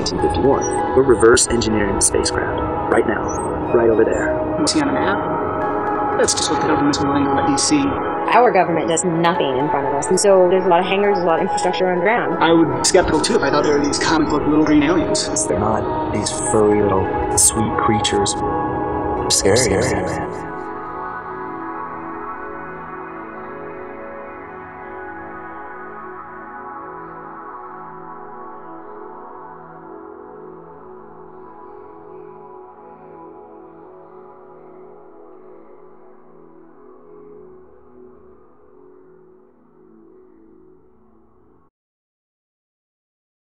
1951. We're reverse engineering the spacecraft. Right now. Right over there. You see on a map? That's just what the government's willing to let me see. Our government does nothing in front of us, and so there's a lot of hangars, a lot of infrastructure underground. I would be skeptical too if I thought there were these comic book little green aliens. They're not these furry little sweet creatures. They're scary, scary man.